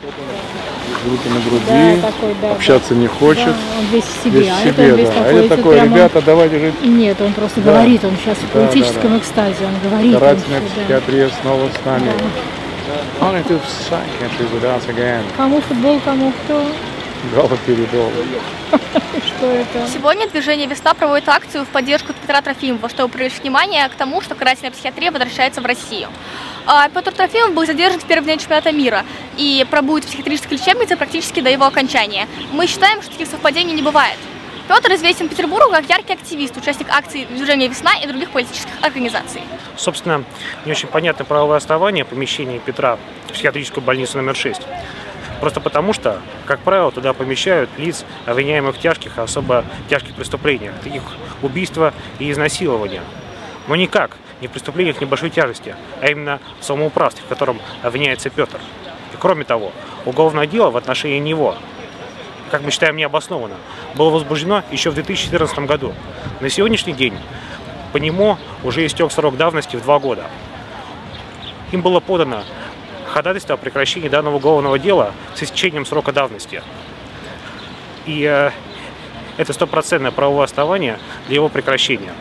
Руки на груди, Да, такой, да, общаться не хочет. Да, он весь в себе, Весь а в это себе, он весь да. такой, а это это такой, прямо- ребята, давайте жить. Нет, он просто Да. говорит, он сейчас в Да, да, поэтическом да. экстазе, он говорит. Карательная всё, да. психиатрия снова с нами. Only to psychiatry with us again. Кому футбол, кому кто, Галоперидол. что это. Сегодня движение «Весна» проводит акцию в поддержку Петра Трофимова, чтобы привлечь внимание к тому, что карательная психиатрия возвращается в Россию. А Петр Трофимов был задержан в первый день чемпионата мира и пробудет в психиатрической лечебнице практически до его окончания. Мы считаем, что таких совпадений не бывает. Петр известен Петербургу как яркий активист, участник акций движения «Весна» и других политических организаций. Собственно, не очень понятно правовое основание помещения Петра в психиатрическую больницу номер 6. Просто потому что, как правило, туда помещают лиц, обвиняемых в тяжких, особо тяжких преступлениях, таких убийства и изнасилования. Но никак не в преступлениях небольшой тяжести, а именно в самоуправстве, в котором обвиняется Петр. И кроме того, уголовное дело в отношении него, как мы считаем, необоснованно, было возбуждено еще в 2014 году. На сегодняшний день по нему уже истек срок давности в два года. Им было подано ходатайство о прекращении данного уголовного дела с истечением срока давности. И э, это стопроцентное правовое основание для его прекращения.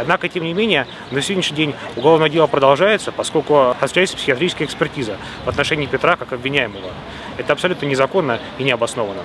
Однако, тем не менее, на сегодняшний день уголовное дело продолжается, поскольку осуществляется психиатрическая экспертиза в отношении Петра как обвиняемого. Это абсолютно незаконно и необоснованно.